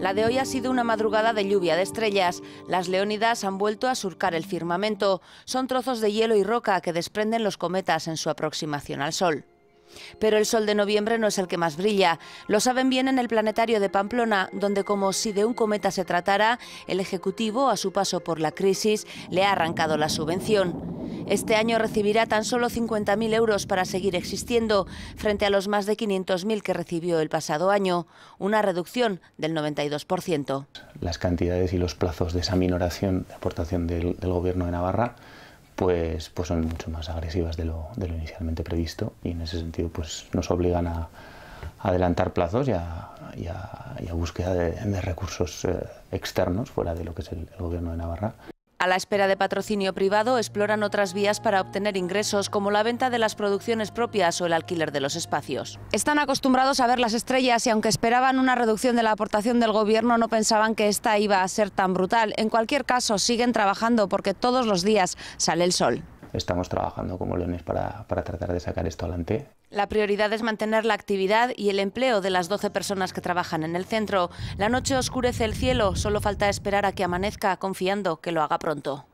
La de hoy ha sido una madrugada de lluvia de estrellas. Las leónidas han vuelto a surcar el firmamento. Son trozos de hielo y roca que desprenden los cometas en su aproximación al Sol. Pero el sol de noviembre no es el que más brilla. Lo saben bien en el planetario de Pamplona, donde como si de un cometa se tratara, el Ejecutivo, a su paso por la crisis, le ha arrancado la subvención. Este año recibirá tan solo 50.000 euros para seguir existiendo, frente a los más de 500.000 que recibió el pasado año, una reducción del 92%. Las cantidades y los plazos de esa minoración de aportación del, Gobierno de Navarra pues, pues son mucho más agresivas de lo, inicialmente previsto y en ese sentido pues nos obligan a, adelantar plazos y a, búsqueda de, recursos eh, externos fuera de lo que es el Gobierno de Navarra. A la espera de patrocinio privado, exploran otras vías para obtener ingresos, como la venta de las producciones propias o el alquiler de los espacios. Están acostumbrados a ver las estrellas y aunque esperaban una reducción de la aportación del gobierno, no pensaban que esta iba a ser tan brutal. En cualquier caso, siguen trabajando porque todos los días sale el sol. Estamos trabajando como leones para, para tratar de sacar esto adelante. La prioridad es mantener la actividad y el empleo de las 12 personas que trabajan en el centro. La noche oscurece el cielo, solo falta esperar a que amanezca confiando que lo haga pronto.